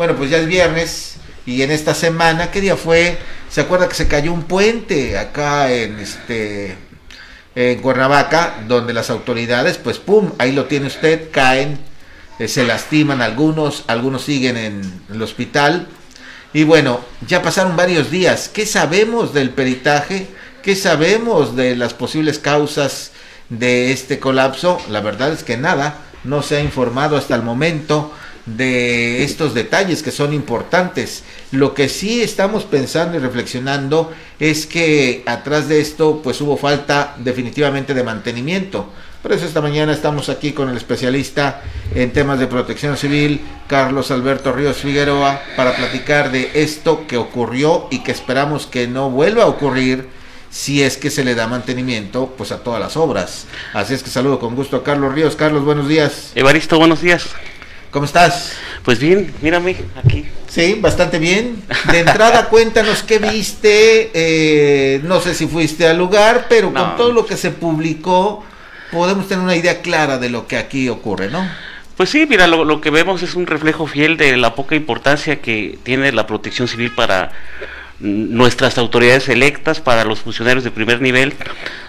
Bueno, pues ya es viernes y en esta semana, ¿qué día fue? ¿Se acuerda que se cayó un puente acá en este en Cuernavaca, donde las autoridades, pues pum, ahí lo tiene usted, caen, eh, se lastiman algunos, algunos siguen en el hospital. Y bueno, ya pasaron varios días. ¿Qué sabemos del peritaje? ¿Qué sabemos de las posibles causas de este colapso? La verdad es que nada, no se ha informado hasta el momento de estos detalles que son importantes. Lo que sí estamos pensando y reflexionando es que atrás de esto pues hubo falta definitivamente de mantenimiento. Por eso esta mañana estamos aquí con el especialista en temas de protección civil, Carlos Alberto Ríos Figueroa, para platicar de esto que ocurrió y que esperamos que no vuelva a ocurrir si es que se le da mantenimiento pues a todas las obras. Así es que saludo con gusto a Carlos Ríos. Carlos, buenos días. Evaristo, buenos días. ¿Cómo estás? Pues bien, mírame aquí. Sí, bastante bien. De entrada, cuéntanos qué viste. Eh, no sé si fuiste al lugar, pero con todo lo que se publicó, podemos tener una idea clara de lo que aquí ocurre, ¿no? Pues sí, mira, lo, lo que vemos es un reflejo fiel de la poca importancia que tiene la protección civil para nuestras autoridades electas, para los funcionarios de primer nivel,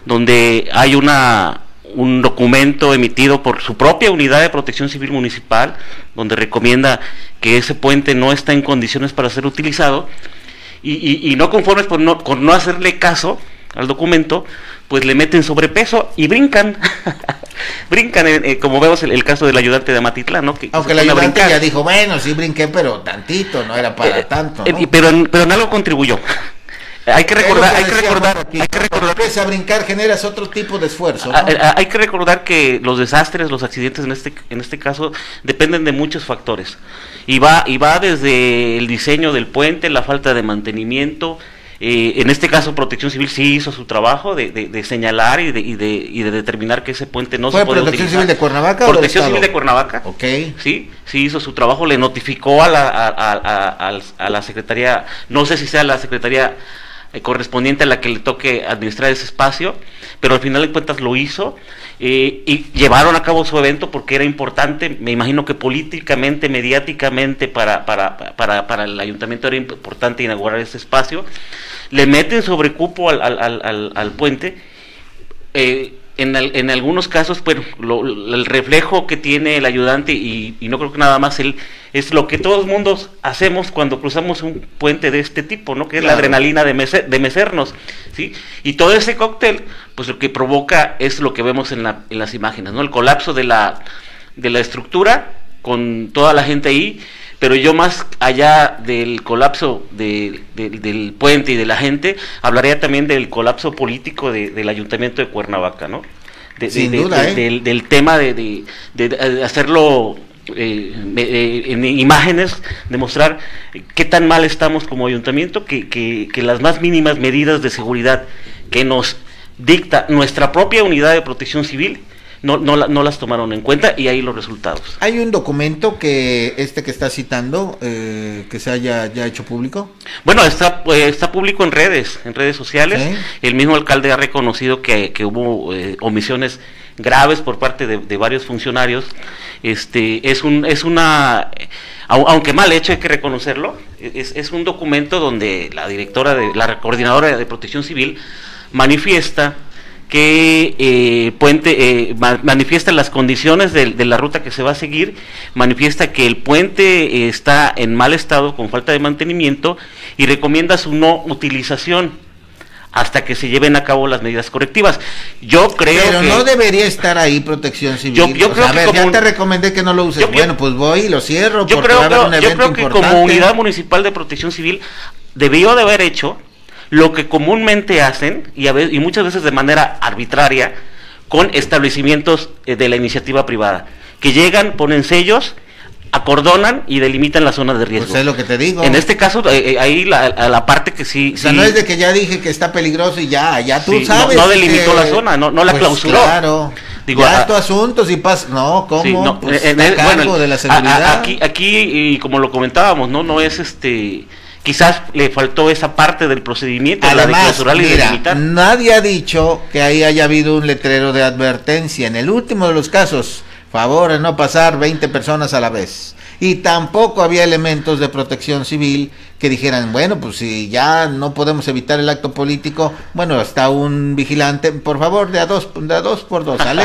donde hay una un documento emitido por su propia unidad de protección civil municipal, donde recomienda que ese puente no está en condiciones para ser utilizado, y, no conformes por no, con no hacerle caso al documento, pues le meten sobrepeso y brincan. brincan, eh, eh, como vemos el, caso del ayudante de Amatitlán, ¿no? Que, Aunque el ayudante ya dijo, bueno, sí brinqué, pero tantito, no era para eh, tanto. pero, pero en algo contribuyó. Hay que recordar, hay que recordar, hay que recordar que a brincar generas otro tipo de esfuerzo. Hay que recordar que los desastres, los accidentes en este en este caso dependen de muchos factores. Y va y va desde el diseño del puente, la falta de mantenimiento, eh, en este caso, Protección Civil sí hizo su trabajo de, señalar y de, y, de, determinar que ese puente no se puede Protección Civil de Cuernavaca? Protección Civil de Cuernavaca. Ok. Sí, sí hizo su trabajo, le notificó a la, a, a la Secretaría, no sé si sea la Secretaría eh, correspondiente a la que le toque administrar ese espacio, pero al final de cuentas lo hizo eh, y llevaron a cabo su evento porque era importante, me imagino que políticamente, mediáticamente para, para, para, para el ayuntamiento era importante inaugurar ese espacio, le meten sobre cupo al, al, al, al puente. Eh, en, en, algunos casos, bueno, el reflejo que tiene el ayudante, y, y, no creo que nada más él, es lo que todos mundos hacemos cuando cruzamos un puente de este tipo, ¿no? Que es la adrenalina de, de mecernos, ¿sí? Y todo ese cóctel, pues lo que provoca es lo que vemos en, la, en las imágenes, ¿no? El colapso de la, de la estructura con toda la gente ahí, pero yo más allá del colapso del puente y de la gente, hablaría también del colapso político del ayuntamiento de Cuernavaca, ¿no? Sin duda, ¿eh? del, tema de, hacerlo eh, eh, en imágenes, demostrar qué tan mal estamos como ayuntamiento, que, que las más mínimas medidas de seguridad que nos dicta nuestra propia unidad de protección civil no, no, no, las tomaron en cuenta y ahí los resultados. ¿Hay un documento que este que está citando eh, que se haya ya hecho público? Bueno, está, pues, está público en redes, en redes sociales. El mismo alcalde ha reconocido que, que hubo eh, omisiones graves por parte de, varios funcionarios. Este es un es una aunque mal hecho hay que reconocerlo, es, es un documento donde la directora de la coordinadora de Protección Civil manifiesta que eh, puente eh, manifiesta las condiciones de, la ruta que se va a seguir, manifiesta que el puente está en mal estado con falta de mantenimiento y recomienda su no utilización hasta que se lleven a cabo las medidas correctivas. Yo creo Pero no debería estar ahí protección civil. Yo, creo que ya te recomendé que no lo uses. bueno, pues voy y lo cierro. Yo creo, yo creo que como unidad municipal de protección civil debió de haber hecho lo que comúnmente hacen, y, a veces, y muchas veces de manera arbitraria, con establecimientos eh, de la iniciativa privada, que llegan, ponen sellos, acordonan y delimitan la zona de riesgo. Pues es lo que te digo. En este caso, eh, eh, ahí la, la, parte que sí... O sea, no es de que ya dije que está peligroso y ya, ya tú sabes. No, delimitó la zona, no, no la pues clausuró. Claro. Digo, ya tu asunto si pasa, no, ¿cómo? pues en cargo de la seguridad. aquí, aquí, y como lo comentábamos, no, no es este quizás le faltó esa parte del procedimiento Además, la de y Nadie ha dicho que ahí haya habido un letrero de advertencia. En el último de los casos, favor de no pasar 20 personas a la vez. Y tampoco había elementos de protección civil que dijeran, bueno, pues si ya no podemos evitar el acto político, bueno, está un vigilante, por favor, de a dos, de a dos por dos, ¿sale?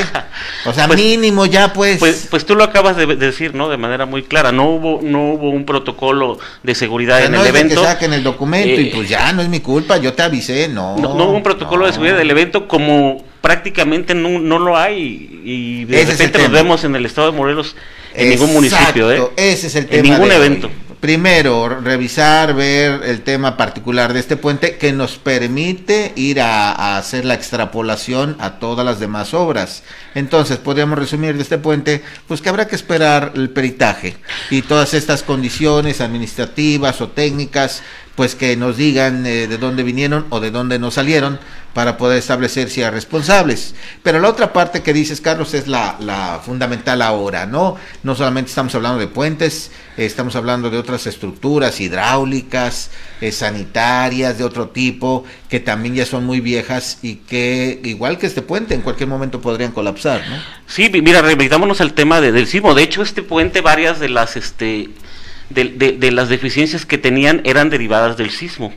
O sea, Pues- mínimo ya pues... Pues, pues tú lo acabas de de decir, ¿no? De manera muy clara. No hubo, no hubo un protocolo de seguridad o sea, en no el es evento. que saquen el documento y Eh, pues ya, no es mi culpa, yo te avisé, no. No, no hubo un protocolo de seguridad del evento como prácticamente no, no lo hay y de Ese repente nos vemos en el estado de Morelos en ningún municipio, ¿eh? Ese es el En tema. ningún de hoy. evento. Primero, revisar, ver el tema particular de este puente que nos permite ir a, a hacer la extrapolación a todas las demás obras. Entonces, podríamos resumir de este puente, pues que habrá que esperar el peritaje y todas estas condiciones administrativas o técnicas, pues que nos digan eh, de dónde vinieron o de dónde no salieron para poder establecer si hay responsables. Pero la otra parte que dices, Carlos, es la, la fundamental ahora, ¿no? No solamente estamos hablando de puentes, eh, estamos hablando de otras estructuras hidráulicas, eh, sanitarias, de otro tipo, que también ya son muy viejas y que, igual que este puente, en cualquier momento podrían colapsar, ¿no? Sí, mi- mira, remitámonos al tema de- del sismo. De hecho, este puente, varias de las, este, de, de- de las deficiencias que tenían eran derivadas del sismo.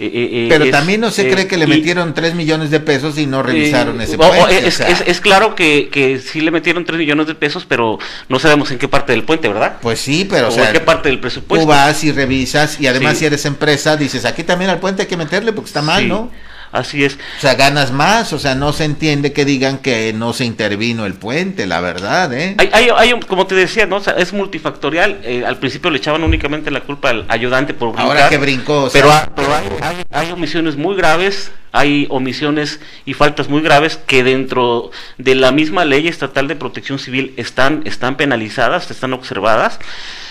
Eh, eh, eh, Pero es- también no se eh, cree que le y- metieron 3 millones de pesos y no revisaron ese o- o puente. o es, sea, es- es claro que, que sí le metieron 3 millones de pesos, pero no sabemos en qué parte del puente, ¿verdad? Pues sí, pero o o sea, en qué parte del tú presupuesto. vas y revisas y además Sí. si eres empresa dices, aquí también al puente hay que meterle porque está mal, Sí, ¿no? Así es. O sea, ganas más, o sea, no se entiende que digan que no se intervino el puente, la verdad, ¿eh? Hay, hay, hay un- como te decía, ¿no? O sea, es multifactorial. Eh, al principio le echaban únicamente la culpa al ayudante por brincar. Ahora que brincó, o sea, pero, ha- pero hay, hay- hay omisiones muy graves, hay omisiones y faltas muy graves que dentro de la misma ley estatal de protección civil están, están penalizadas, están observadas.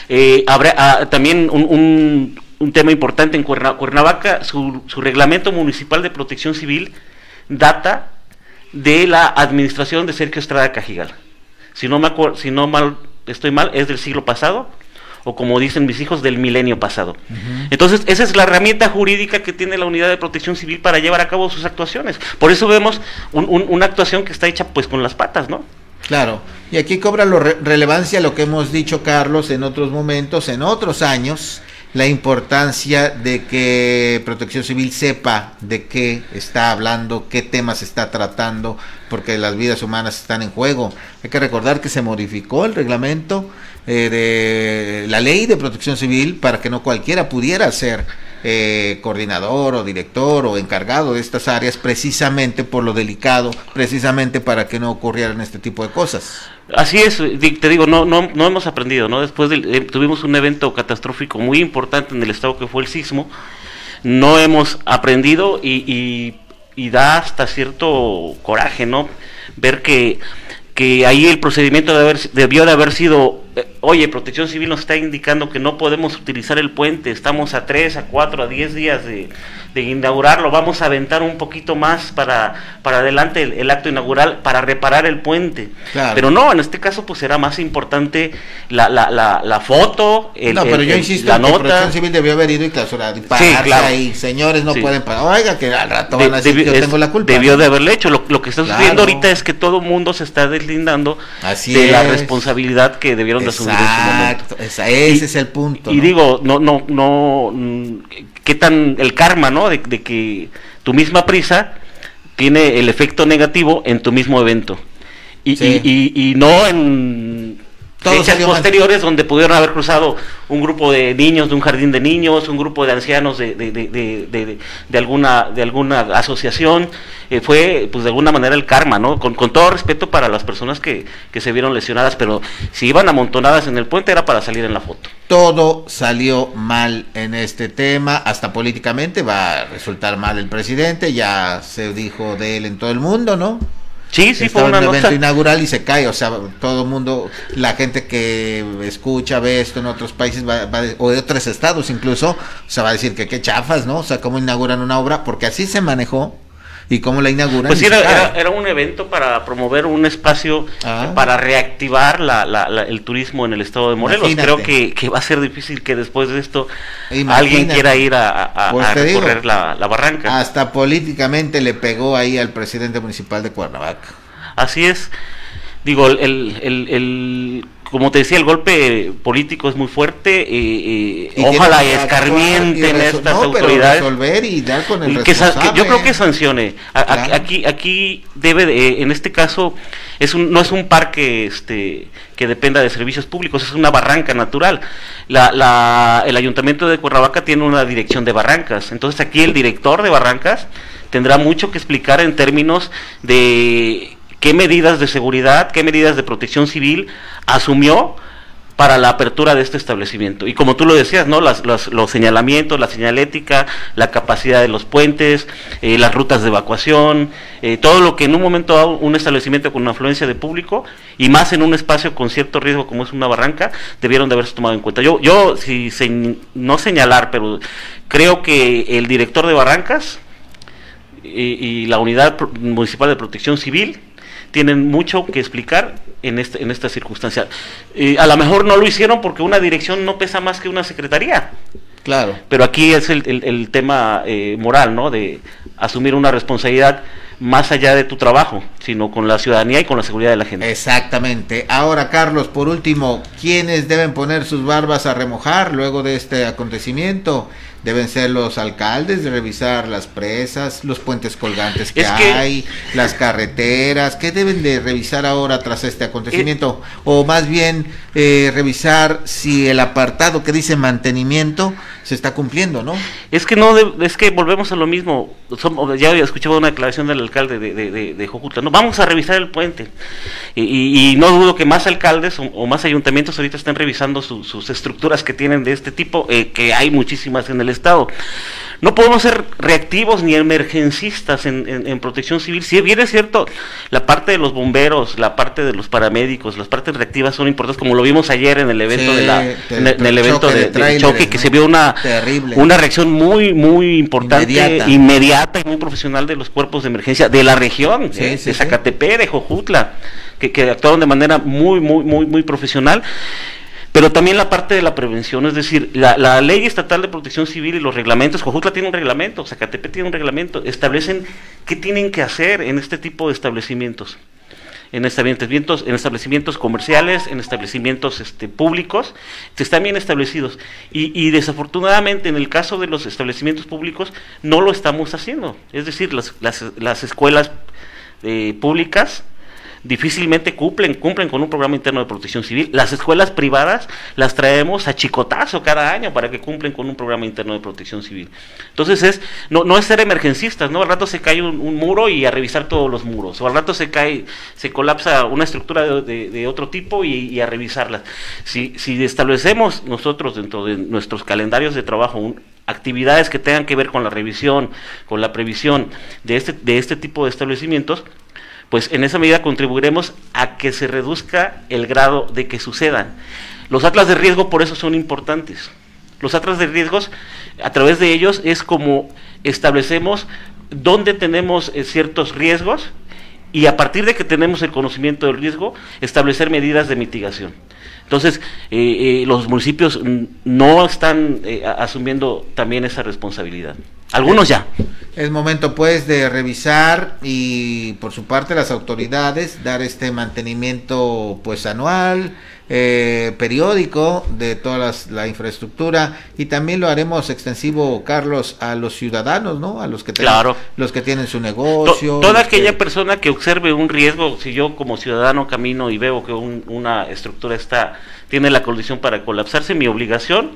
Eh, habrá ah, también un, un- un tema importante en Cuerna- Cuernavaca, su, su reglamento municipal de protección civil data de la administración de Sergio Estrada Cajigal. Si no, me acuer- si no mal estoy mal, es del siglo pasado, o como dicen mis hijos, del milenio pasado. Entonces, esa es la herramienta jurídica que tiene la unidad de protección civil para llevar a cabo sus actuaciones. Por eso vemos un- un- una actuación que está hecha pues con las patas, ¿no? Claro, y aquí cobra lo re- relevancia lo que hemos dicho, Carlos, en otros momentos, en otros años, la importancia de que Protección Civil sepa de qué está hablando, qué temas está tratando, porque las vidas humanas están en juego. Hay que recordar que se modificó el reglamento eh, de la ley de Protección Civil para que no cualquiera pudiera ser eh, coordinador o director o encargado de estas áreas precisamente por lo delicado, precisamente para que no ocurrieran este tipo de cosas. Así es, te digo, no, no, no hemos aprendido, ¿no? Después eh, tuvimos un evento catastrófico muy importante en el estado que fue el sismo, no hemos aprendido y, y- y da hasta cierto coraje, ¿no? Ver que, que ahí el procedimiento de haber, debió de haber sido, oye, Protección Civil nos está indicando que no podemos utilizar el puente, estamos a 3, a 4, a 10 días de, de inaugurarlo, vamos a aventar un poquito más para, para adelante el, el acto inaugural, para reparar el puente. Claro. Pero no, en este caso pues será más importante la, la, la, la foto, el, no, pero el- yo insisto la que nota. Protección Civil debió haber ido y clausurado y claro. ahí. Señores, no Sí. pueden parar. Oiga, que al rato van a decir yo tengo la culpa. Debió ¿no? de haberle hecho. Lo, lo que está Claro. sucediendo ahorita es que todo mundo se está deslindando Así de la es. responsabilidad que debieron de asumir en su momento. Exacto, ese Y- es el punto. Y ¿no? digo, no, no, no, mm, qué tan el karma, ¿no? De, de que tu misma prisa tiene el efecto negativo en tu mismo evento. Y, Sí. y, y- no en fechas mal. posteriores donde pudieron haber cruzado un grupo de niños de un jardín de niños, un grupo de ancianos de, de, de, de, de- de alguna de alguna asociación, eh, fue pues de alguna manera el karma, ¿no? Con, con todo respeto para las personas que, que se vieron lesionadas, pero si iban amontonadas en el puente era para salir en la foto. todo salió mal en este tema, hasta políticamente va a resultar mal el presidente, ya se dijo de él en todo el mundo, ¿no? Sí, sí, fue una un evento nota. inaugural y se cae, o sea, todo el mundo, la gente que escucha, ve esto en otros países, va, va o de otros estados incluso, o sea, va a decir que qué chafas, ¿no? O sea, cómo inauguran una obra, porque así se manejó y cómo la inauguran. Pues sí, era, cae. era, era un evento para promover un espacio Ah. para reactivar la, la- la- el turismo en el estado de Morelos. Imagínate. Creo que, que va a ser difícil que después de esto Imagínate. alguien quiera ir a, a- a- Pues a te digo. recorrer la, la barranca. Hasta políticamente le pegó ahí al presidente municipal de Cuernavaca. Así es. digo, el, el, el, como te decía, el golpe político es muy fuerte. Eh, eh, ojalá escarmienten estas autoridades. resolver y dar con el que, yo creo que sancione. Aquí, aquí debe, en este caso, es un, no es un parque este, que dependa de servicios públicos, es una barranca natural. La, la, el ayuntamiento de Cuernavaca tiene una dirección de barrancas. Entonces aquí el director de barrancas tendrá mucho que explicar en términos de qué medidas de seguridad, qué medidas de protección civil asumió para la apertura de este establecimiento. Y como tú lo decías, ¿no? Las, los señalamientos, la señalética, la capacidad de los puentes, eh, las rutas de evacuación, eh, todo lo que en un momento un establecimiento con una afluencia de público y más en un espacio con cierto riesgo como es una barranca, debieron de haberse tomado en cuenta. Yo, yo si no señalar, pero creo que el director de barrancas y la unidad municipal de protección civil tienen mucho que explicar en, este, en esta circunstancia. a lo mejor no lo hicieron porque una dirección no pesa más que una secretaría. Claro. Pero aquí es el, el, tema eh, moral, ¿no? De asumir una responsabilidad más allá de tu trabajo, sino con la ciudadanía y con la seguridad de la gente. Exactamente. Ahora, Carlos, por último, ¿quiénes deben poner sus barbas a remojar luego de este acontecimiento? Deben ser los alcaldes de revisar las presas, los puentes colgantes que, hay, las carreteras, ¿qué deben de revisar ahora tras este acontecimiento? Eh, o más bien eh, revisar si el apartado que dice mantenimiento se está cumpliendo, ¿no? Es que no, es que volvemos a lo mismo. ya escuchaba una declaración del alcalde de, de, de, Jojutla, no, vamos a revisar el puente. Y, no dudo que más alcaldes o, más ayuntamientos ahorita estén revisando sus estructuras que tienen de este tipo, eh, que hay muchísimas en el Estado. No podemos ser reactivos ni emergencistas en, protección civil. Si bien es cierto, la parte de los bomberos, la parte de los paramédicos, las partes reactivas son importantes, como lo vimos ayer en el evento de la, en, el evento de, choque, que se vio una, una reacción muy, muy importante, inmediata. y muy profesional de los cuerpos de emergencia de la región, ¿eh? de Zacatepec, de Jojutla, que, que actuaron de manera muy, muy, muy, muy profesional pero también la parte de la prevención, es decir, la, ley estatal de protección civil y los reglamentos, Cojutla tiene un reglamento, Zacatepec tiene un reglamento, establecen qué tienen que hacer en este tipo de establecimientos. En establecimientos, en establecimientos comerciales, en establecimientos este, públicos, están bien establecidos. Y, desafortunadamente en el caso de los establecimientos públicos no lo estamos haciendo. Es decir, las, las, las escuelas eh, públicas difícilmente cumplen, cumplen con un programa interno de protección civil. Las escuelas privadas las traemos a chicotazo cada año para que cumplen con un programa interno de protección civil. Entonces es, no, no es ser emergencistas, ¿no? Al rato se cae un, muro y a revisar todos los muros, o al rato se cae, se colapsa una estructura de, otro tipo y, a revisarlas. Si, si establecemos nosotros dentro de nuestros calendarios de trabajo actividades que tengan que ver con la revisión, con la previsión de este, de este tipo de establecimientos, pues en esa medida contribuiremos a que se reduzca el grado de que sucedan. Los atlas de riesgo por eso son importantes. Los atlas de riesgos, a través de ellos, es como establecemos dónde tenemos eh, ciertos riesgos y a partir de que tenemos el conocimiento del riesgo, establecer medidas de mitigación. Entonces, eh, eh, los municipios no están asumiendo también esa responsabilidad. Algunos ya. Es momento pues de revisar y por su parte las autoridades dar este mantenimiento pues anual, eh, periódico de toda la infraestructura y también lo haremos extensivo, Carlos, a los ciudadanos, ¿no? A los que, claro. los que tienen su negocio. toda aquella persona que observe un riesgo, si yo como ciudadano camino y veo que una estructura está tiene la condición para colapsarse, mi obligación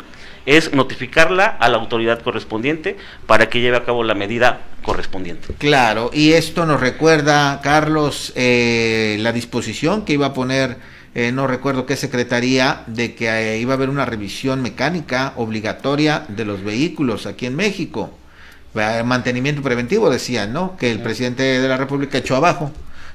es notificarla a la autoridad correspondiente para que lleve a cabo la medida correspondiente. Claro, y esto nos recuerda, Carlos, eh, la disposición que iba a poner, eh, no recuerdo qué secretaría, de que eh, iba a haber una revisión mecánica obligatoria de los vehículos aquí en México. Mantenimiento preventivo, decían, ¿no? Que el presidente de la República echó abajo.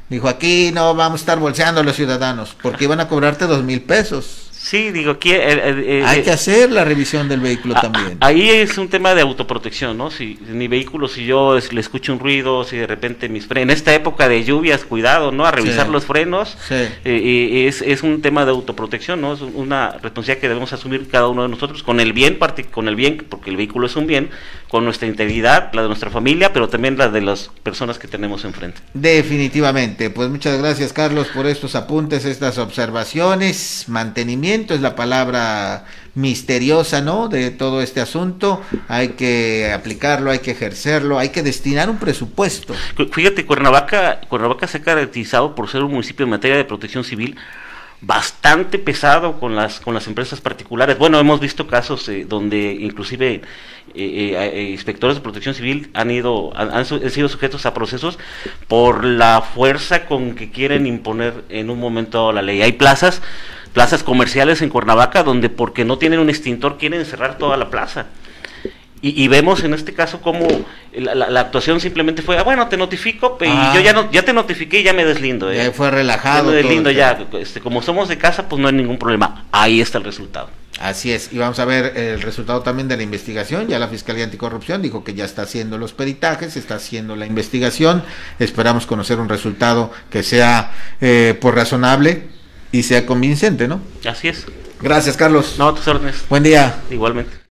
Dijo, aquí no vamos a estar bolseando a los ciudadanos, porque iban a cobrarte dos mil pesos Sí, digo, aquí... eh, eh, eh, Hay eh, que hacer la revisión del vehículo a- también. Ahí es un tema de autoprotección, ¿no? Si mi vehículo, si yo es- le escucho un ruido, si de repente mis frenos, en esta época de lluvias, cuidado, ¿no? A revisar Sí. los frenos. Sí. Eh, es, es un tema de autoprotección, ¿no? Es una responsabilidad que debemos asumir cada uno de nosotros con el bien, con el bien, porque el vehículo es un bien, con nuestra integridad, la de nuestra familia, pero también la de las personas que tenemos enfrente. Definitivamente, pues muchas gracias Carlos por estos apuntes, estas observaciones. Mantenimiento es la palabra misteriosa, ¿no? De todo este asunto. Hay que aplicarlo, hay que ejercerlo, hay que destinar un presupuesto. Fíjate, Cuernavaca, Cuernavaca se ha caracterizado por ser un municipio en materia de protección civil bastante pesado con las con las empresas particulares. Bueno, hemos visto casos eh, donde inclusive eh, eh, eh, inspectores de protección civil han ido han, han sido sujetos a procesos por la fuerza con que quieren imponer en un momento la ley. Hay plazas plazas comerciales en Cuernavaca donde porque no tienen un extintor quieren cerrar toda la plaza. Y, y vemos en este caso cómo la, la- la actuación simplemente fue, ah, bueno, te notifico, Ah. y yo ya no, ya te notifiqué y ya me deslindo. ¿eh? Ya fue Ya relajado. me deslindo, ya. Este, como somos de casa, pues no hay ningún problema. Ahí está el resultado. Así es, y vamos a ver el resultado también de la investigación. Ya la Fiscalía Anticorrupción dijo que ya está haciendo los peritajes, está haciendo la investigación. Esperamos conocer un resultado que sea eh, por razonable y sea convincente, ¿no? Así es. Gracias, Carlos. No, a tus órdenes. Buen día. Igualmente.